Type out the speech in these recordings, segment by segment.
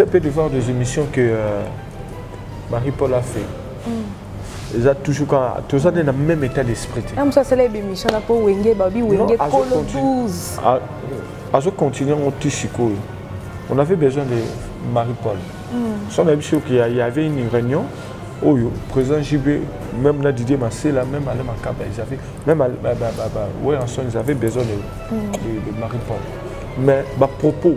le fait de voir des émissions que euh, Marie Paul a fait mm. eza toujours quand toza nde na même état d'esprit te amosu asala ebemission na mpo wenge babi wenge kolo 12 azocontinue yango ti sikoyo on avait besoin de marie paul mm. so nayebi soki y avait une réunion oyo président jb même na didier masela même ale makaba ils avaient même weranson ils avaient besoin de, mm. de, de marie paul mais bapropos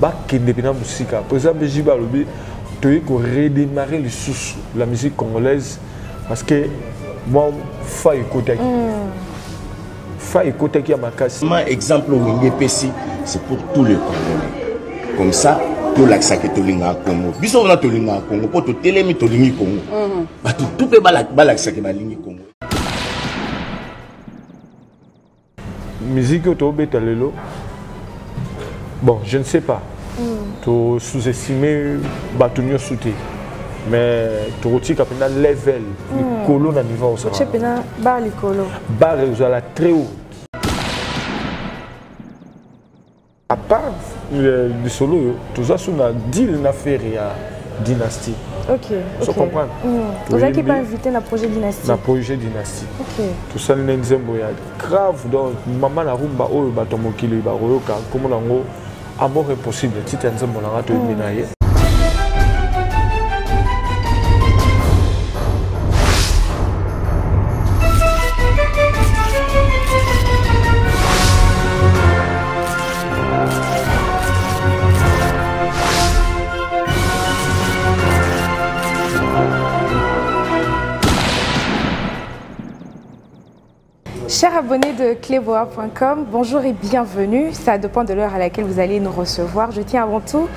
bakende mpena mosika président bgb alobi toyei koredémarre lisusu la musique congolaise parce que mwa fa ekotaki mm. fa ekotaki ya makasi ma exemple olingi epesi c'est pour tous les congolais comme ça tolakisaki tolingaka congo biso wana tolingaka congo mpo totelemi tolingi congo mm. bato tu mpe balakisaki balingi congo miziki oyo tobeta lelo bon je ne sais pas mm. to sous-estime bato nyonso te mais tokotika mpena level mm. likolo na niveau osala mpena bar likolo bar ezala très haut à part euh, lisolo oyo toza so na deal na ferre ya dynastie okay, okay. so comprendre mm. ozalaki mpe invité na projet dynastie na projet dynastie okay. tosali na nzembo ya grave donc mama na rumba oyo bato ya mokili bakoyoka nkombo na yango amour impossible titre ya nzembo na ngai toyebi na ye abonné de cléboa.com, bonjour et bienvenue. Ça dépend de l'heure à laquelle vous allez nous recevoir. Je tiens avant tout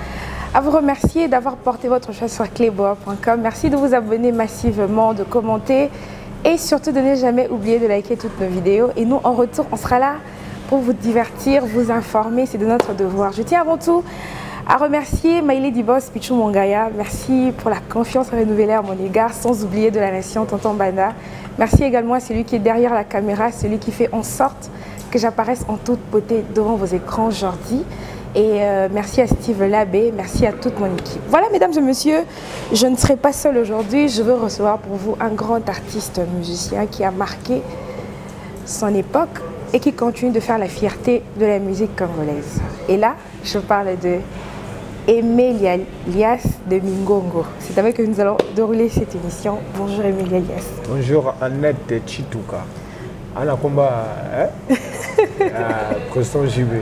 à vous remercier d'avoir porté votre choix sur cléboa.com. Merci de vous abonner massivement, de commenter et surtout de ne jamais oublier de liker toutes nos vidéos. Et nous, en retour, on sera là pour vous divertir, vous informer. C'est de notre devoir. Je tiens avant tout à remercier Maïlé boss Pichou Mongaya Merci pour la confiance renouvelée à mon égard, sans oublier de la nation Tonton Bana. Merci également à celui qui est derrière la caméra, celui qui fait en sorte que j'apparaisse en toute beauté devant vos écrans aujourd'hui. Et euh, merci à Steve Labbé, merci à toute mon équipe. Voilà, mesdames et messieurs, je ne serai pas seule aujourd'hui. Je veux recevoir pour vous un grand artiste musicien qui a marqué son époque et qui continue de faire la fierté de la musique congolaise. Et là, je parle de Emilia Lias de Mingongo. C'est avec que nous allons dérouler cette émission. Bonjour Emilia Lias. Bonjour Annette Chituka. Anna ah, Komba, hein? Ah, Donc, Jibé,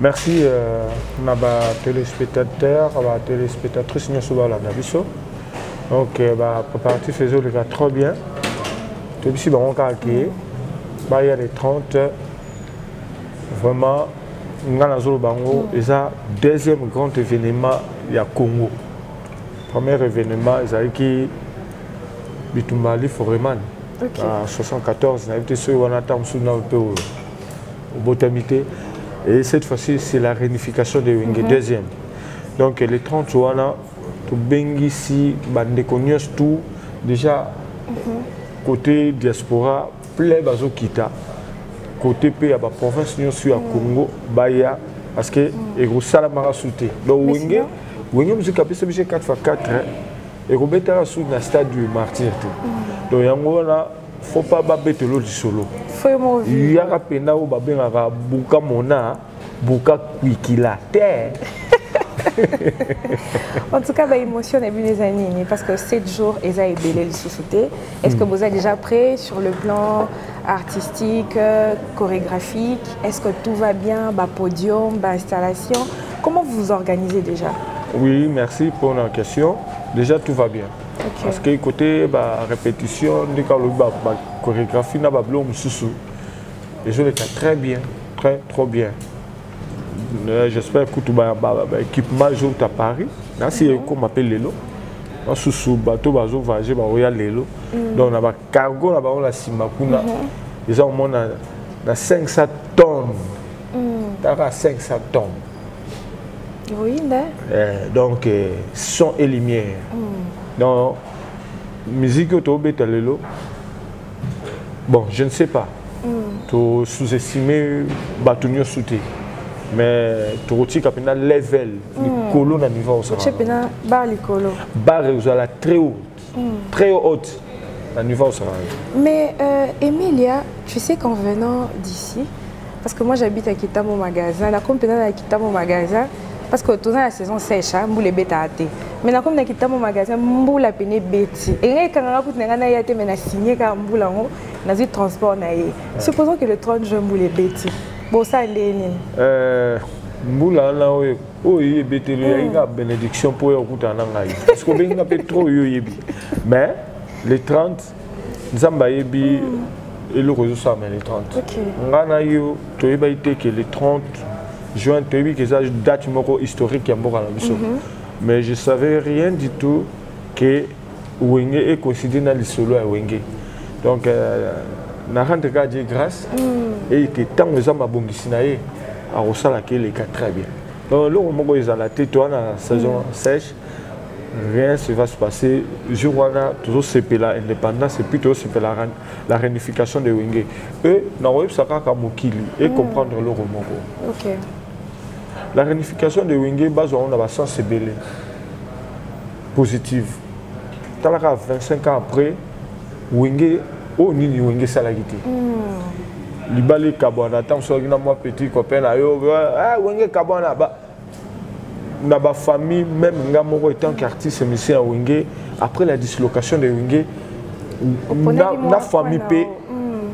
merci euh, na batelespectateur batelespectatrice nyonso balanda biso donc euh, bapréparatif ezoleka trop bien toyebisi bango kaka ke baya le 30 vraiment ngai nazoloba yango eza deuxième grand événement ya congo premier événement ezalaki bitumba liforemane okay. 74 nayebi te soki wana ntango mosusu nao mpe oyo obotami te et cette fois-ci c'est la réunification de wenge mm -hmm. deuxième donc le 30 wana tobengisi bandeko nyonso tout déjà mm -hmm. côté diaspora plein bazokita côté mpe ya baprovince nyonso ya mhm. congo baya parce que mhm. ekosalamaka su te donc wenge wenge moziki apesa biso 4 fois 4 ekobetaka su na stade du martyr te mhm. donc yango wana faut pas babetelo lisolo yaka mpenda oyo babengaka buka mona buka kwikila te en tout cas baémotion na bino eza nini parce que 7 jours eza ebele lisusu te est ce que hmm. boza déjà prêt sur le plan artistique euh, chorégraphique est ce que tout va bien bapodium bainstallation comment vous vous organisez déjà oui merci pour la question déjà tout va bien okay. parce que côté ba répétition nde kaka olobi ba chorégraphie na babilo mosusu ezoleka très bien très trop bien euh, j'espère kutu baéquipement ezouta à paris nasi ekoma mpe lelo basusu bato bazovage baoya lelo mm. donc na cargo na bango na nsima kuna eza komona na 500 tonnes kaka 500 tonnes oui, eh, donc eh, son et lumière mm. donc musique oyo tobeta lelo bon je ne sais pas mm. to sous-estime bato nyonso te mais tokotika mpenza level mm. likolo na niveau osalaa mpenza bar likolo bar ekozala très haut très haute na niveau osaka mais euh, emilia tu sais qu'en venant d'ici parce que moi j'habite à kitamo magasin nakomi mpenza na kitamo magasin parce que toza na saison sèche mbula ebetaka te mais nakomi na kitamo magasin mbula pene ebeti engai ekangaka kutu na ngai naya te mais na signe kaka mbula yango nazwi transport na ye supposons que le 30 juin mbula ebeti bosala ndenge nini mbula wana oyo oyo oh, ye betelo eyaki kaka mm. bénédiction mpo oya kokutana na ngai parce que obengi nga mpe trop yo oyebi mais le 30 nzambe ayebi mm. eloko ezosalama le 30 ngai na yo toyebaki te ke le 30 juin toyebi ke eza date moko historique ya mboka na biso mhm. mais je savais rien du tout ke wenge e coïncide na lisolo ya wenge donc euh, na rendre kaka je grâce mm. eye ke ntango eza mabongisi na ye akosalaka eleka très bien donc eloko moko ezala te toa na saison mm. sèche rien se va se passer jour wana tozosepela indépendance epuis tozosepela la réunification de wenge e nakoyebisa kaka mokili e mm. comprendre eloko moko okay. la réunification de wenge bazwa yango na basens ebele positive tala kaka 25 ans après wenge oyo oh, nini wenge esalaki te hmm. libala ekabwana ata mosolaki na mwa petit copain na yo ah, wenge ekabwana na bafamille même nga moko etant qu'artiste musicien ya wenge après la dislocation de wenge na famille mpe hmm.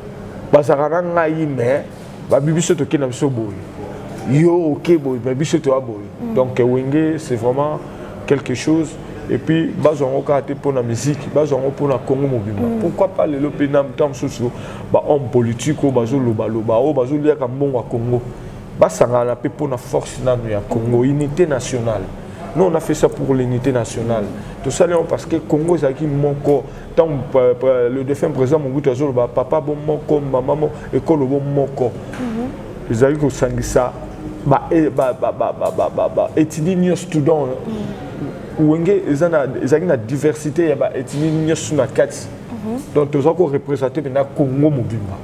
bazalaka na ngai mais babi biso toke na biso boye yo oke boye me biso toya boye mm. donc wenge c'est vraiment quelque chose et puis bazwa yango kaka te mpona miziki bazwa yango mpona congo mobimba mm. pourquoi pas lelo mpe na ntango mosusu bahomme politique oyo bazolobaloba oyo bazoliaka mbongo ya congo basangana mpe mpona force nano ya congo mm. unité nationale non on a fait ça pour l'unité nationale tosali yango parce que congo ezalaki moko ntango le défunt président mobutu azoloba papa bo moko mama moko ekolo bo moko mhm. ezali kosangisa baetini nyonso tudan wenge ezalaki na diversité ya baetini nyonso na kati mhm. donc toza korepresente mpena congo mobimba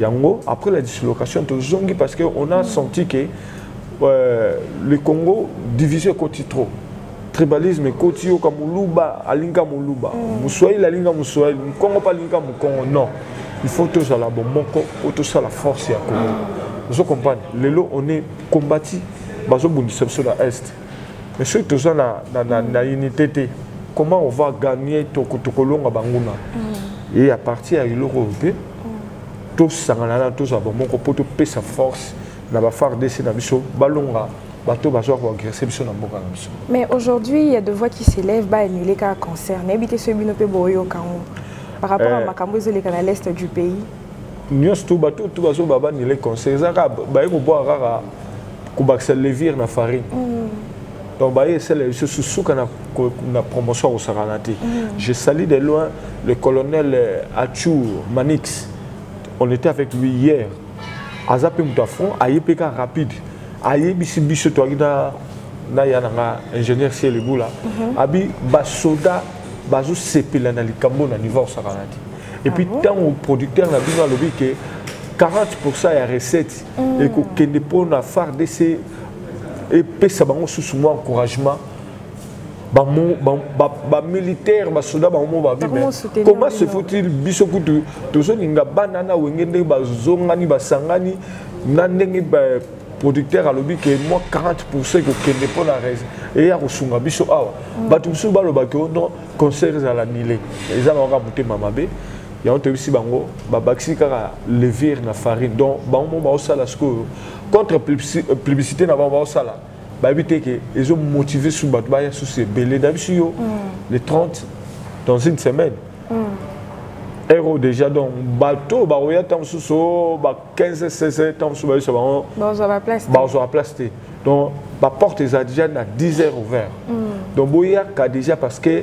yango après la dislocation tozongi parce que on a mhm. senti que euh, le congo division ekoti trop tribalisme ekoti yoka moluba alinga moluba mm. moswahili alinga moswahili mokongo mpe alinga mokongo non il faut tozala bomoko mpo tosala force ya kongo mm. ozo comprendre lelo on est combati bazobundisa biso na est mais soki toza na, na, na, na mm. unité te comment on va gagner tokolonga banguna ye ya parti ya eloko oyo mpe tosangana na tozala bomoko mpo topesa force na ba FARDC na biso balonga bato bazo koagrese biso na mboka na biso mais aujourd'hui il y a de voix qui s'élève ba annule kaka concert nayebi te soki bino mpe boyoka yango par rapport ya eh. makambo ezoleka na l'est du pays nyonso tu bato tu bazoba banile concert eza kaka baye kobwaka kaka kobakisa levire na farine mm. donc baye esala lisusu suka na, na promotion ya kosakana te mm. je sali de loin le colonel euh, achou manix on était avec lui hier aza mpe moto ya front aye mpe kaka rapide ayebisi biso toyaki na na ya na nga ingénieur ciel ebula mhm. abi basoda bazosepela na likambo na niveau osakana te epuis ah ntango producteur na bino alobi ke 40 pourcent ya recette mm. ekokende mpo na fardc epesa bango susu mwa encouragement bamilitaire basoda bango mo babima comment se faut-il biso kutu tozolinga bana na wenge ndenge bazongani basangani na ndenge producteur alobi ke mwa 40 pourcent ekokende mpo na raison eye ya kosunga biso awa mm. bato mosusu balobaki o oh non concert ezala nile eza na waka motema mabe yango toyebisi bango babakisi kaka levire na farine donc bango mo baosala sikoyo contre publicité na bango baosala bayebi te ke ezo motive su bato baya susu ebele na biso yo le 30 dans une semaine ero déjà donc bato bakoya ntango mosusu oh, ba 15 16 ntango mosusu bayosa bango bazwa place te donc baporte eza déjà na 10 heures ouvert mm. donc boyaka déjà parce que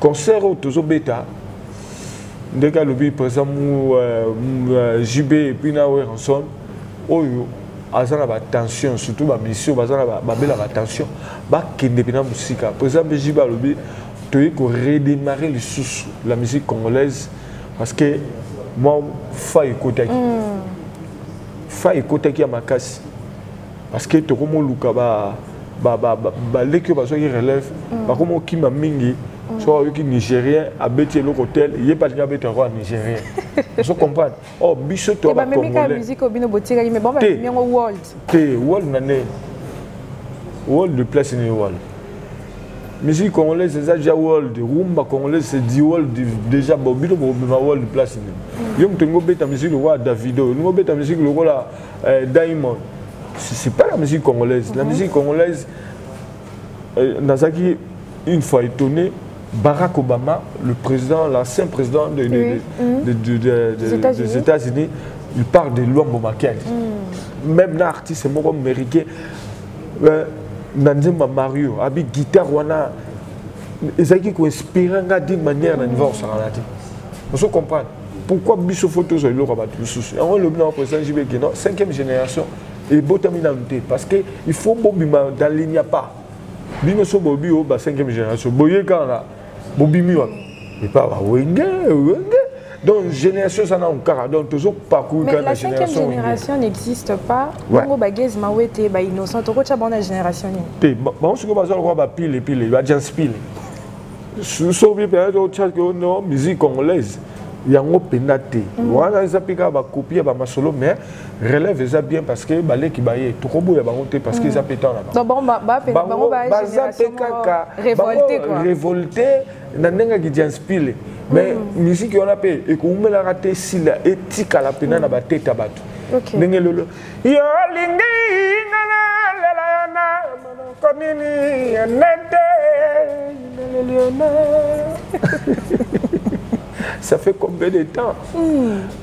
concert oyo tozobeta ndenge alobi président euh, euh, jb epuis na weranson oyo aza na batension surtout bamisio baza na babela batension bakende mpena mosika po eza mpe jibe alobi toyei koredemare lisusu la musique congolaise parce que mwa fa ekotaki mm. fa ekotaki ya makasi parce que tokomoluka baleki oyo bazwaki relève mm. bakomokima mingi mm. soki ayoki nigérien abeti eloko tel ye mpe alingi abeta yango ya nigérien ozo comprendre oh biso to ba congolais ba musique obino botika mais bon ba yango world te world na ne world de place ni world musique congolaise eza déjà world rumba congolaise c'est du world déjà bon bino bobima world place ni mm. yo moto olingi obeta musique lokola davido olingi obeta musique lokola eh, diamond c'est pas la musique congolaise la mm-hmm. musique congolaise Euh, nazalaki une fois étonné Barack Obama, le président, l'ancien président de, oui. de, de, de, de des États-Unis, États il parle de Luambo Makiadi. Mm. Même là, artiste, moi, américain, euh, Nanzema Mario, avec guitare, wana, ezalaki koinspire nga d'une manière na niveau osangana te ozo comprendre pourquoi biso fo tozwa eloko ya bato mosusu yango elobi na président jb keno 5e génération ebotami nanu te parce que il faut bobima dans ligne ya pas bino so bobi o ba 5e génération boye kaka bobimi wapi epa bawenge wenge donc génération eza nanu kaka donc tozo parcouru kaka na génération mais la 5e génération n'existe pas bongo bagezi mawete ba innocent tokotya bango na génération nini te bango sikoyo baza lokola bapile pile bajansi pile soki mpenza totya ke no musique congolaise yango mpenza te wana eza mpe kaka bakopie ya bamasolo mais relève eza bien parce que baleki baye tokoboya bango te parce que eza mpe ntango na bango baza mpe kaka révolte na ndenge ya gidianspile mais mm. miziki wana mpe ekoumelaka te sila etikala mpena na bateta bato ndenge lelo yo olingi nga nalela yo na monoko nini ya nete naleli yo na ça fait combien de temps mm.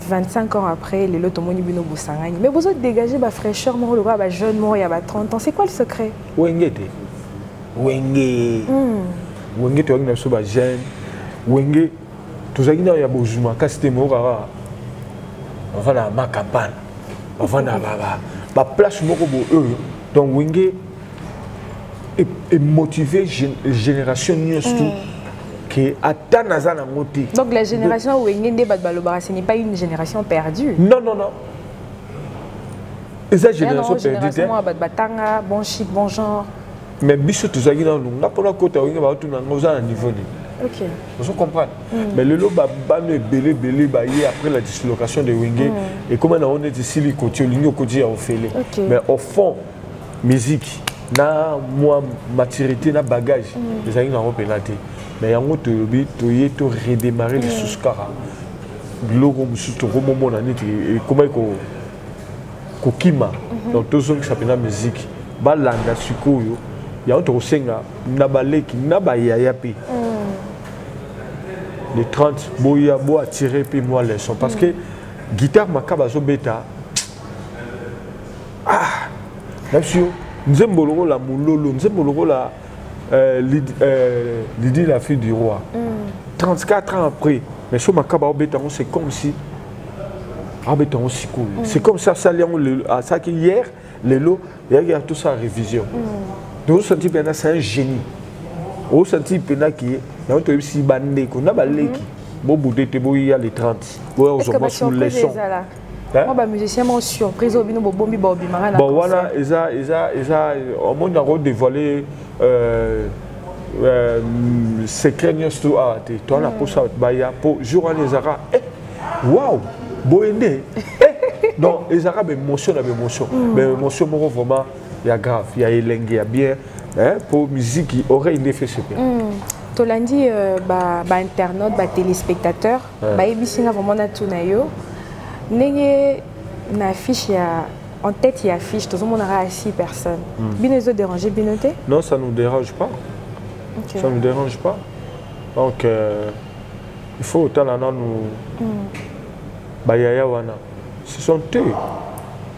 25 ans après, les lots tomoni bino bosangani. Mais vous avez dégagé ba fraîcheur moko lokola ba jeune moko ya ba 30 ans. C'est quoi le secret Wenge te. Wenge. Mm. Wenge to na so ba jeune. Wenge tozalaki na ya bozuma kasi te moko kaka bavanda na makampana bavanda na ba place moko boye oyo donc wenge e, e motiver gen, génération nyonso mm. tout que ata naza nango te donc la génération oyo enge nde bato balobaka ce n'est pas une génération perdue non non non eza génération perdue te bato batanga bon chic bon genre mais biso tozalaki nanu nga mpo nakota oyenge baotuna yango oza na niveau nini Okay. Vous comprenez mm. Mais le loba bano belé belé baillé après la dislocation de Wenge mm. et comment on est ici les côtiers l'union côtier au fêlé. Okay. Mais au fond miziki na mwa maturité na bagage mm. ezalaki nango mpena te na yango tolobi toye to redémarre mm. lisusu kaka biloko mosusu tokomomona neti ekomaki kokima mhm. donc tozongisa mpena miziki balanda sikoyo yango tokosenga na baleki na bayaya mpe mm. le 30 boya boatire mpe mwa leçon parce que guitare makaba azobeta ah nayebisi yo nzembo lokola mololo nzembo lokola euh, lidi euh, la fille du roi 34 mm. ans après mais so makaba obeta yango c'est comme si abeta yango sikoyo mm. c'est comme si asali yango asalaki hier lelo eyaki ya tosala révision mm. donc osanti mpena c'est un génie osanti mpena ke yango toyebisi bandeko na baleki mm-hmm. bobude te boya le 30 boya kozwa mwa sous leçon Hein? Moi, ba musicien mon surprise au bino bombi ba obimara na. Bon voilà, eza eza eza au monde a dévoilé euh euh secret news to a te. Toi la posa ba ya po jour en ezara. Eh waouh, boende. Eh donc ezara be émotion na be émotion. Hmm. Mais émotion moko vraiment ya grave, ya elenge ya bien hein pour musique oreille ndefese pe. Hmm. Tolandi euh, ba ba internautes, ba téléspectateurs Eh. bayebisi nga vraiment natuna yo ndenge na affiche ya en tête ya affiche tozomonaka ya six personnes hmm. bino ezo dérange bino te non ça nous dérange pas okay. ça nous dérange pas donc euh, il faut otala nanu hmm. bayaya wana ce sont eux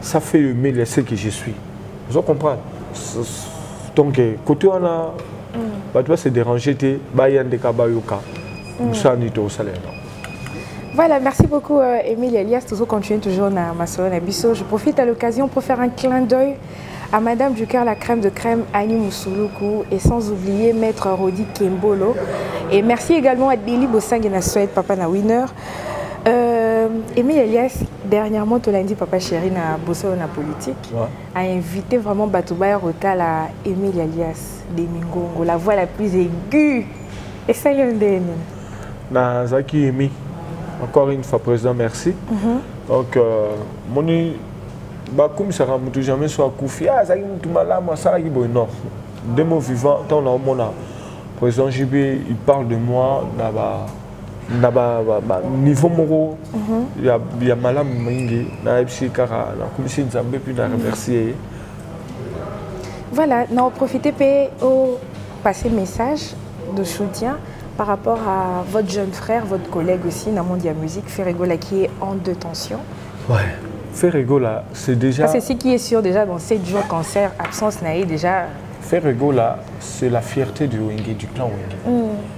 ça fait le mail ce que je suis ozo comprendre donc euh, côté wana bato base déranger te baya nde ka bayoka mosala nini tokosala yango Voilà, merci beaucoup euh, Emile Elias. Toujours continue toujours na Masolo Nabiso. Je profite à l'occasion pour faire un clin d'œil à Madame du cœur la crème de crème Annie Moussoulukou et sans oublier Maître Rodi Kembolo. Et merci également à Billy Bossang et Papa na Winner. Euh, Emile Elias, dernièrement, tu l'as dit, papa chéri, na bosso na politique, ouais. a invité vraiment Batouba Rotala, Emile Elias, des Mingongo, la voix la plus aiguë. Et ça, il y a un dernier. Na Zaki Emi, encore une fois, président, merci. Mm -hmm. Donc, euh, mon bakumisaka motu jamais so akufi ah, azalaki motu malamu asalaki boye non nde mo vivant ntango naomona président jb il parle de moi na ba na baniveau moko mhm. ya malamu mingi nayebisi kaka nakumisi nzambe mpe na remercie ye voilà na oprofite mpe opasse message de soutien par rapport à votre jeune frère votre collègue aussi na monde ya musique ferregola qui est en détention ouais. ferregola c'est déjà c'est ce qui est sûr déjà dans 7 jours cancer absence na ye déjà ferregola c'est la fierté du wenge du clan wenge mm.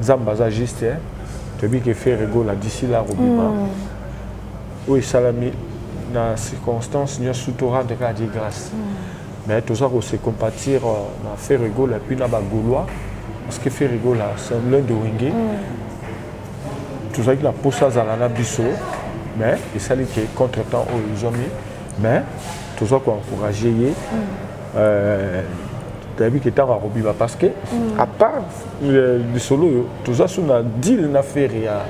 nzambe aza juste hein? toyebi ke ferre gola d'ici là kobima mm. oyo esalami na circonstance nyonso torendre kaka die grâce mm. mais toza kose compatir euh, na ferre gola puis na bagaulois parce que ferre gola c'est l'un de wenge mm. tozalaki na mposa azala na biso mais esali ke contre temps oyo ezwami mais toza koencourage ye mm. Euh, toyebi ke ntango akobima parce que mm. à part euh, lisolo oyo toza so na deal na fere ya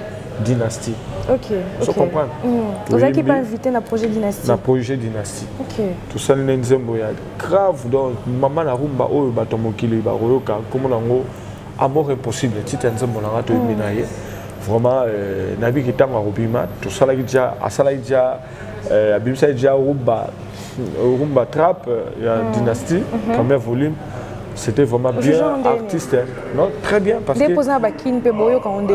dynastie okay, so okay. comprendre mm. ozalaki mpe invité na projet dynastie na projet dynastie okay. tosali nde nzembo ya grave donc mama na rumba oyo bato ya mokili bakoyoka nkombo na yango amour impossible titre ya nzembo na nga toyebi mm. na ye vraiment euh, nayebi ke ntango akobima tosalaki ja asalaki ja euh, abimisa déjà rumba rumba trap euh, ya mm. dynastie mm -hmm. premier volume c'était vraiment bien artiste hein. non très bien parce que deposa ba kin pe boyo ka onde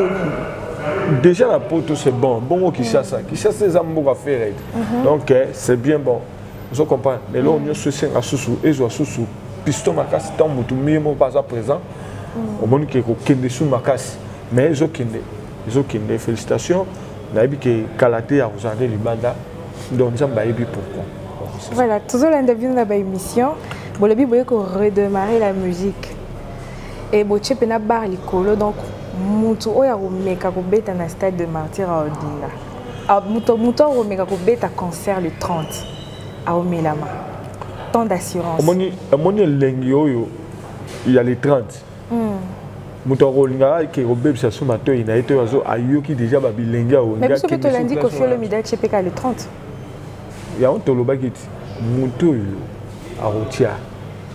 déjà la poto c'est bon bongo Kinshasa Kinshasa eza mboka ferre mhm. donc euh, c'est bien bon ozo comprendre lelo mhm. nyonso esenga susu ezwa susu piston makasi ntango motu mie moko aza présent omoni ke kokende su makasi mais ezokende ezo kende félicitations nayebi ke kala te ya kozala libanda donc nzambe ayebi pourquoi voilà tozolanda bino na baémission bolobi boye ko redémarrer la musique e botie mpena bar likolo donc motu oyo akomeka kobeta na stade de martyr aodinda ah, moto akomeka kobeta concert le 30 aomelama temps d'assurance omoni elengi oyo ya le 30 moto akolingaka ke kobebisa so matoi na ye to azo ayoki deja babilenge aobiso mpe tolandi kofi olomide atie mpe ka le 30 yango tolobaki ti moto oyo akotia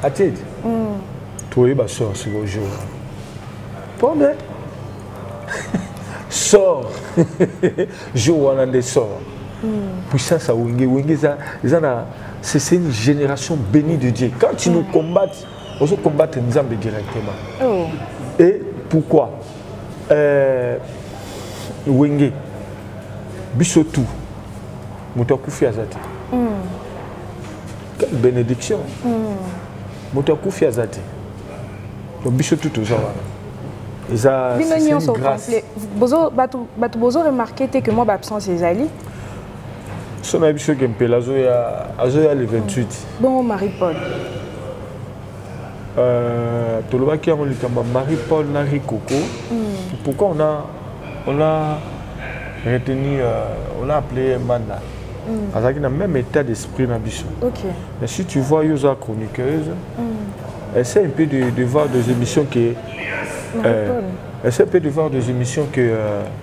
atie ti hmm. toyeba sor siko jour pome sor jour wana nde sor hmm. puissance ya wenge wenge eza na c'est une génération bénie de dieu quand tu nous hmm. combattes ozo combattre nzambe directement oh. et pourquoi euh, wenge biso tout moto akufi aza te mm. quelle bénédiction mm. moto akufi aza te donc biso tout toza wana eza bino nyonso bato bozo remarke te que mwa baabsence ezali so nayebi soki empela azoya le 28 bongo marie paul euh, tolobaki yango likambo ya marie paul na rikoko mm. pourquoi on a, on a retenu euh, on a appelé manda mm. azalaki na même état d'esprit na biso okay. mais si tu vois yo oza chroniqueuse mm. essaie un peu de, de voir des émissions que euh, essaie un peu de voir des émissions que euh,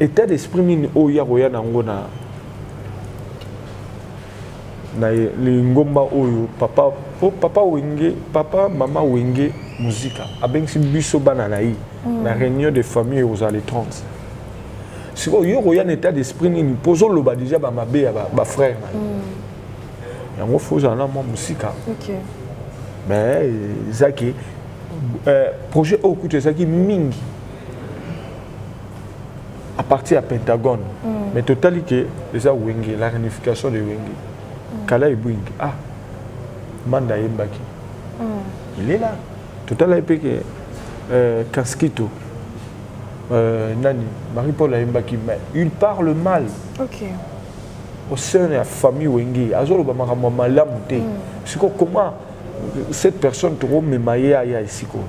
État d'esprit nini oyo ya koya nango na na lingomba oyo papa po papa wenge papa mama wenge muzika abengisi biso bana na ye mm. na réunion de famille ekozala le 30 sikoyo yo koya na état d'esprit nini mpo ozoloba déjà bamabe ya bafrère na yo mm. yango fo ozala na mwa mosika mais ezaki eh, projet oyo kutu ezalaki mingi à partir ya pentagone mm. mais totali ke eza wenge la réunification de wenge mm. kala ebwingi ah manda ayembaki mm. ilela totalaki mpe ke euh, kaskito euh, nani marie paul ayembaki mais il parle mal okay. au sein ya famille wenge azoloba makambo ya malamu te mm. sikoyo comment cette personne tokomema ye aya esikoyo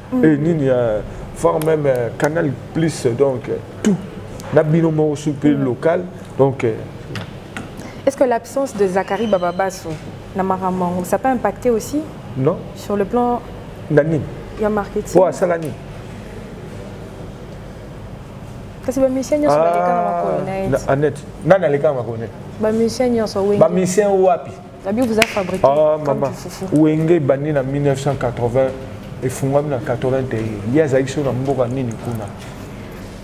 mm. et nini ya euh, voir même euh, canal plus donc euh, tout na bino moko sur pays mm. local donc est-ce que l'absence de Zachary Bababasso na Maramango ça peut impacter aussi non sur le plan na nini ya marketing po asala nini kasi bamisien nyonso ah, balekaka makolo na ye annette nani alekaka makolo na ye bamisien nyonso bamisien wapi Abi vous a fabriqué ah, comme mama. du fufu. Wenge ebandi na 1980 efungwami na 81 ye azalaki so na mboka nini kuna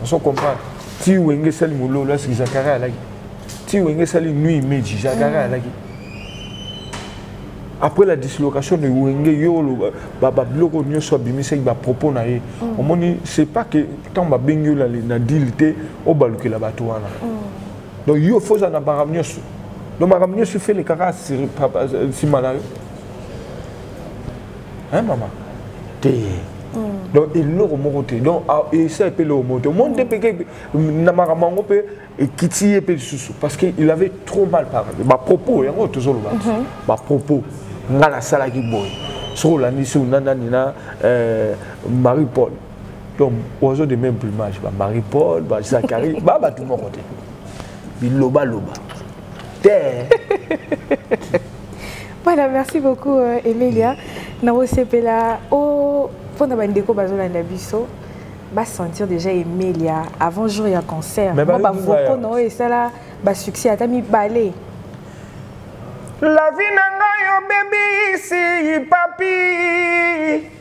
oso comprendre ti wenge esali mololo asiki zakari alaki ti wenge esali nui imeji zakari mm. alaki après la dislocation de wenge yo oloba babiloko nyonso abimisaki bapropos na ye mm. omoni c'est pas que ntango babengi yo na dile te obalukela bato wana mm. donc yo fo ozala na makambo nyonso donc makambo nyonso efele kaka nsima na yo hein mama te mm. donc eloko moko te donc ah, esa epe eloko moko te omoni nde mpe na makambo yango mpe ekiti ye mpe lisusu parce que il avait trop mal parlé bapropos yango tozoloba mhm. bapropos ngai nasalaki boye soki olandisi una nani na euh, marie paul donc oiseau de même plumage ba marie paul ba zacharie ba bato moko te bilobaloba te voilà merci beaucoup euh, emilia nakosepela o mpo na bandeko bazolanda biso basentir déjà emilia avant jour ya concert mwa bavoko na oyo esala basuccès ata mibale lavi na ngai obebisi papi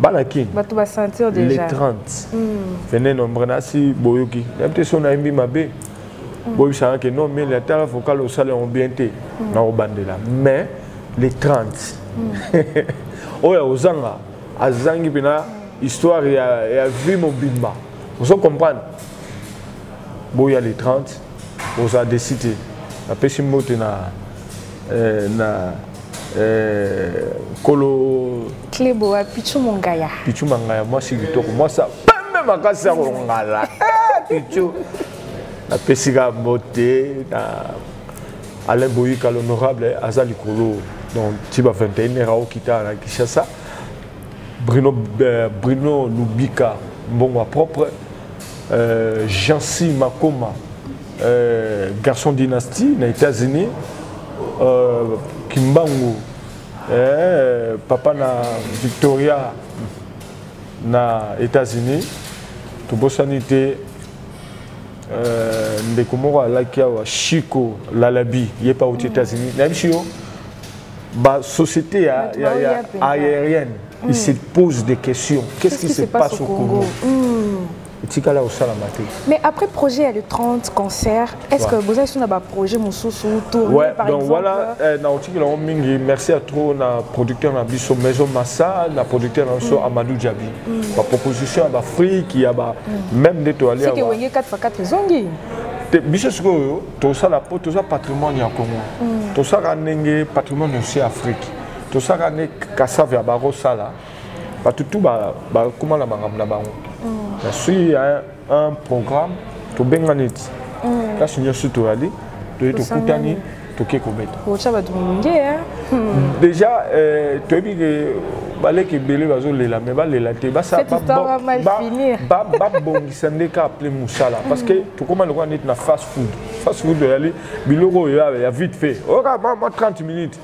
bana kin bato basentir déjà le 30 venez nombre nasi boyoki nayebi te so nayembi mabe boyebisaka ke non mele atala vocal osala yango bien te nakobandela mais le 30 oyo ya ozanga azangi mpena histoire ya, ya vie mobimba ozo comprendre boya le 30 oza desite napesi mbote na eh, na eh, kolo klebo wa pichu mongaya pichu mangaya mwasi kitoko mwasi pembe makasi ya kongala eh, pichu napesi ka mbote na alain boyika l'honorable aza likolo donc ti ba 21 heure aokita na kinshasa bruno, euh, bruno lubika mbongo ya propre euh, jansi makoma euh, garçon dynastie na états-unis euh, kimbangu euh, papa na victoria na états-unis tobosani te euh, ndeko moko alaki awa chico lalabi ye pa auti états-unis nayebisi yo basociété ya, ya, ya aérienne mm. il se pose des questions qu'est ce qui, qu qui se, se passe, passe au congo, congo? Mm. etikala kosalama te mais après projet ya le 30 concert est ce que bozali so na baprojet mosusu tourne ouais, par donc exemple voilà eh, nakotikela yango mingi merci ya trop na producteur na biso maison massa na producteur na biso mm. amadou diabi mm. baproposition ya baafrike ya ba mm. même nde toali seke wenge 4 fa 4 ezongi te biso sikoyo tosala mpo toza patrimoine ya congo mm. tosalaka ndenge patrimoine osi afrique tosaka nde kasave ya bakosala bato tu bakoma na bangambo na bango mm. na sui ya un programme tobenga neti mm. place nyonso toyali toye tokutani toke kobeta otya bato mingi eh? hmm. déjà euh, toyebi ke baleki ebele bazolela mais balela te babongisa nde ka aple mosala parce que hmm. tokóma lokola neti na fast food fast food oyali biloko oyo ya vite fait oyoka mwa 30 minutes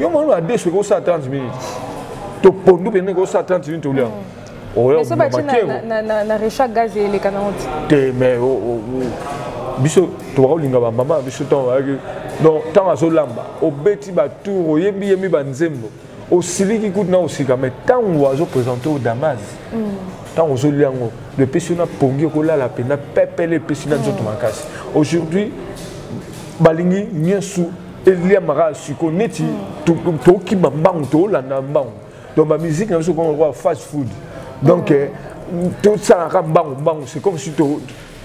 yo mwana na deso ekosala 30 minutes topondu pene ekosala 30 minutes olia na richard gaz eleka nango te mais biso tokoka kolinga bamama biso ntango bayaki donc ntango azolamba obeti batour oyembi yembi banzembo osiliki kutu na osika mai ntango azopresente o damas ntango mm. ozoli yango epesi yo na pongi okolala mpenza pepele epesi na nzoto mm. makasi aujourd'hui balingi nyonso eliamaka ya siko neti tokima mbangu tolanda mbangu donc bamiziki na biso koma fast food donc eh, tosalaka mbangu mbangu c'est comme si to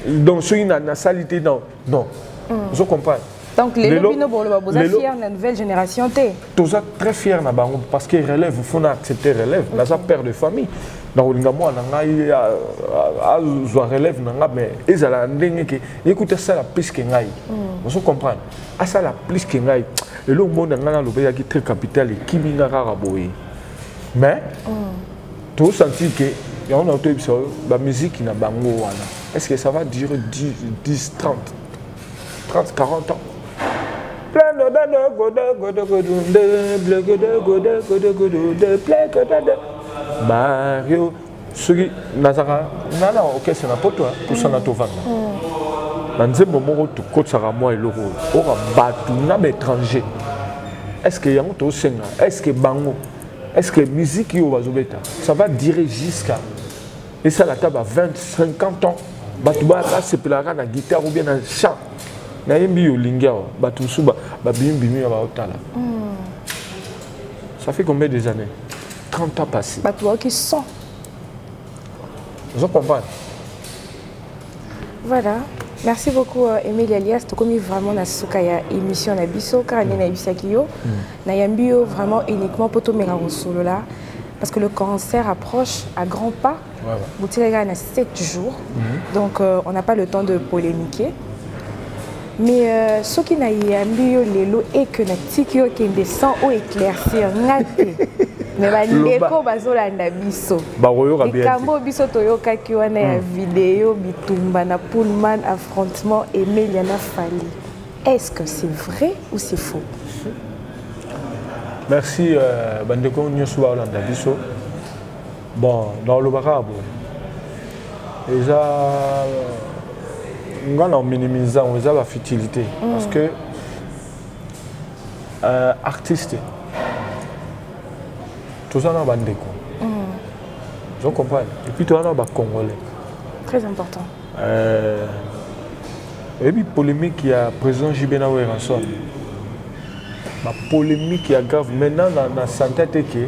donc soki nasali te non non mm. ozo comprendre donc lelo bino boloba boza fier na nouvelle génération te toza très fier na bango parce que relève faut na accepter relève naza père de famille nakolinga mwana na ngai azwa relève na ngai mais ezala ndenge ke ekuti asala piske ngai mm. ozo comprendre asala plus ke ngai eloko moko na ngai nalobelaki très capital ekimi nga kaka boye mais mm. tosantir ke yango na toyebisa oyo bamiziki na bango wana est ce que ça va durer 10, 10 30 30 40 ans Mario soki nazaka na na orchestre na poto tosana mm. tovanda mm. na nzembo moko tokotisaka mwa eloko oyo oyoka bato na baétranger est ce que yango tosenga est ce que bango est ce que musique oyo bazobeta ça va dire jusqu'à esala ata ba 20 50 ans bato basepelaka na guitare ou bien na chant nayembi yo olingi awa bato mosusu babimibimi ya baotala mm. ça fait combien des années 30 ans passé bato bayoki son ozo comprendre voilà merci beaucoup euh, emile alias tokomi vraiment na suka ya émission na biso kaka nde nayebisaki yo mm. nayambi yo vraiment uniquement mpo tomeka kosolola parce que le concert approche à grands pas botikaki kaka na 7 jours mhm. donc euh, on n'a pas le temps de polémiquer mais euh, soki nayambi yo lelo eke natiki yo okende sans o éclaircir nga te me bandeko bazolanda biso likambo biso toyokaki wana ya hmm. video bitumba na pullman affrontement emelia na fali est ce que c'est vrai ou c'est faux merci euh, bandeko nyonso baolanda biso bon naoloba kaka boye eza nga na ominimise yango eza bafutilité mm. parce que euh, artiste toza na bandeko mm. ozo comprendre epuis toza na bacongolais très important euh, oyebi polémique ya président jb na werrason bapolémique ya grave maintenant na, na sante te ke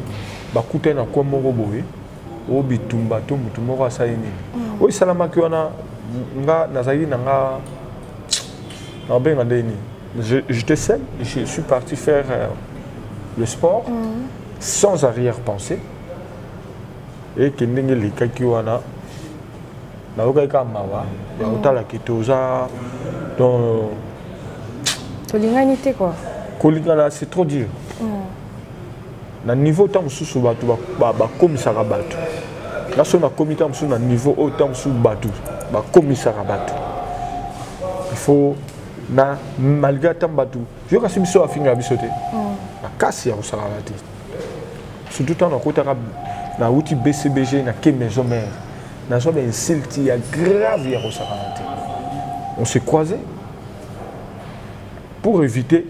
bakutani na coin moko boye o bitumba to motu moko asali nini mm. oyo esalamaki wana nga nazalaki na nga nabenga nde nini j'étais seul je suis parti faire euh, le sport mm. sans arrière pensée eke ndenge elekaki wana nayokaki kaka mawa naotalaki mm. toza don tolingani te kua kolingana c'est trop dur mm. na niveau ntango mosusu bato bakomisaka bato nga soki nakomi ntango mosusu na niveau oyo ntango mosusu bato bakomisaka bato il faut na malgré ata bato yoka si biso afingaka biso te mm. makasi ya kosalaka te surtout ntango nakotaka nauti bcbg na ke maison mare nazwa bainsulte ya grave ya kosakana te on se croise pour éviter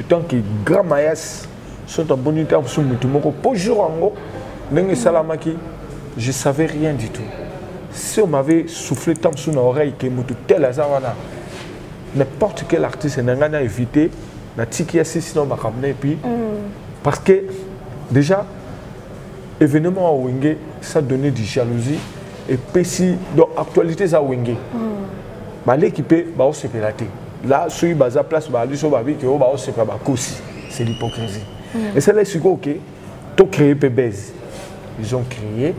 etant que grand mayas soki aboni ntango mosusu motu moko mpo jour yango ndenge esalamaki je savais rien du tout si on m'avait soufflé ntango mosusu na oreille ke motu tel aza wana n'importe quel artiste na ngai na évité natiki ya sisi na makambo na epuis mm. parce que déjà événement ya wenge ça donnait du jalousie epesi donc actualité eza wenge mm. baleki mpe baosepela te la soki baza place bazali so babi ke oyo baosepela bakosi c'est l'hypocrisie mm. esalaki sikoyo ke to créer mpe base ils ont créé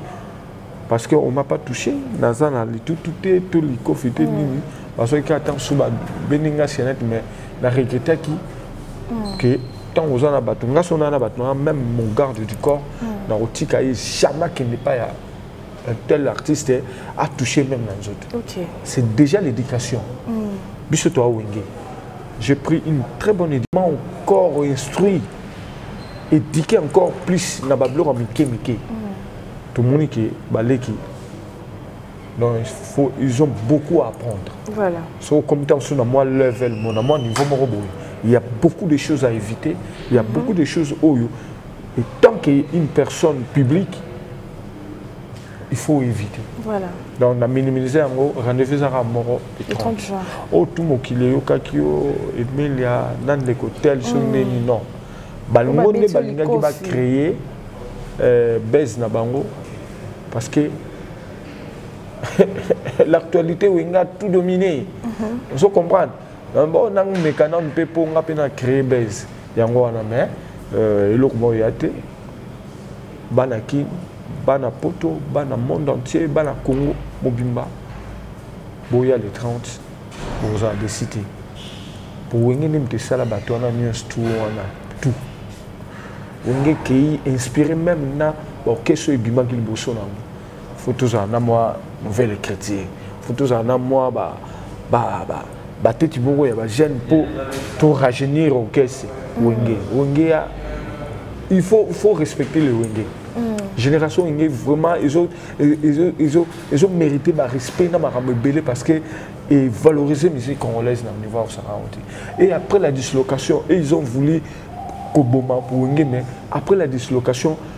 parce que on m'a pas touché naza na litutu te to likofi te mm. nini bazwaki kaka ntango so babendi nga senete mais na regretaki mm. ke ntango oza na bato nga so naa na bato naa même mon garde du corps nakotika ye jamais akende epai ya un tel artiste a touché même na nzoto okay. c'est déjà l'éducation mm. biso toa wenge j'ai pris une très bonne éducation encore instruit éduqué encore plus na babiloko ya mike mike mm. tomoni ke baleki donc il faut, ils ont beaucoup à apprendre voilà. so comme ntango so na mwa level mo na mwa niveau moko boye il y a beaucoup de choses à éviter il y a mm -hmm. beaucoup de choses oyo et tant qu'une personne publique il faut éviter voilà. donc na minimise yango rendez-vous ezaka moko oyo tu mokili eyokaki yo emile ya na ndeko tel so mm. neni non balingo nde balingaki bacreye euh, base na bango parce que l'actualité wenga tout dominé mm-hmm. ozo comprendre bon nango meka nano mpe mpo nga mpe na créer base yango wana mais euh, eloko moko ya te bana kin bana poto bana monde entier bana congo mobimba boya le 30 bokozala desi te po wenge nde moto esala bato wana nyonso tu wana tout wenge ekei inspiré même na baorchestre oyo ebimaki liboso na yango faut tozala na mwa nouvelle chrétien faut tozala na mwa ba, ba, ba, bateti moko ya bajeune mpo to rajeunir okese wenge wenge ya il faut, faut respecter le wenge mm. génération wenge vraiment ezomérite barespect na makambo ebele parce que et valoriser musique congolaise na niveau ya kosaka yango te et après la dislocation et ils ont voulu koboma wenge mais après la dislocation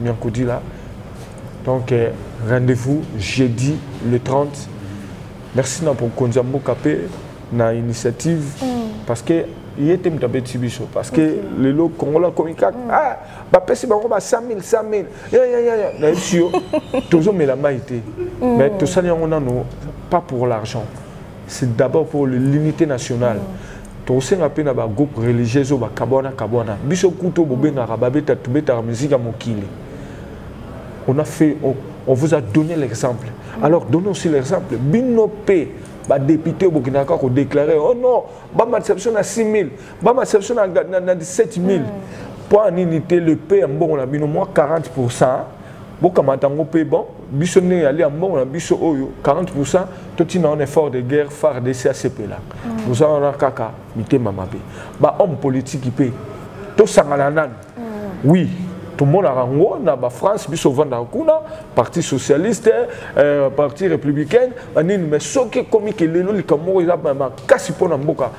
Nyankudila. Donc euh, rendez-vous jeudi le 30. Merci na pour Konzamboka pe na initiative mm. parce que ye te moto abeti biso parce que lelo kongola akomi kaka mm. ah, bapesi bango ba 100 000 100 000 yayayaya nayebisi yo tozomela mai te mm. mais tosali yango nano pas pour l'argent c'est d'abord pour l'unité nationale mm. tokosenga mpe na bagroupe religieux oyo bakabwana kabwana biso kutu bobengaka babeta tobetaka miziki ya mokili on a fait on, on vous a donné l'exemple mm. alors donnons aussi l'exemple bino mpe badepute oyo bokendaka kaka kodeklare o oh non bamatisa biso na 6 000 bamatisa biso na 17 000 mpo nini te le pe ya mbongo na bino mwa 40 pourcent bokamata yango mpe bon biso ndenge yali ya mbongo na biso oyo 40 totina wana effort de guerre fardc asepela mm. boza wana kaka mitema mabe bahomme politiki mpe tosangana nani mm. oui tomonaka yango na bafrance biso ovandaka kuna parti socialiste euh, parti républicaine banini mais soki ekomi ke lelo likambo moko eza makasi mpo na mboka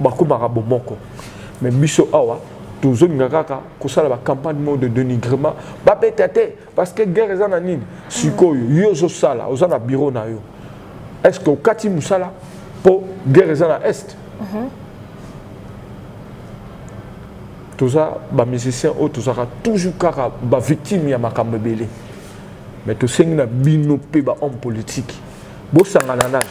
bakomaka bomoko mais biso awa tozolinga kaka kosala ba campagne moko de dénigrement babeta te parce que guerre eza na nini sikoyo yo ozosala oza na bureau na yo est ce que okati mosala mpo guerre eza na est mhm. toza bamusicien oyo tozalaka toujours kaka bavictime ya makambo ebele mais tosengi na bino mpe bahomme politique bosangana nani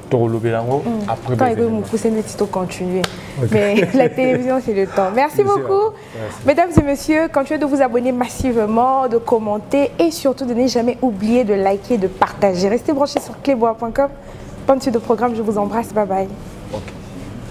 tokolobela lango mm. après neti continuer. mais la télévision c'est le temps merci beaucoup mesdames et messieurs continuez de vous abonner massivement de commenter et surtout de ne jamais oublier de liker de partager restez branchés sur clébois.com Pendant suite de programme je vous embrasse bye bye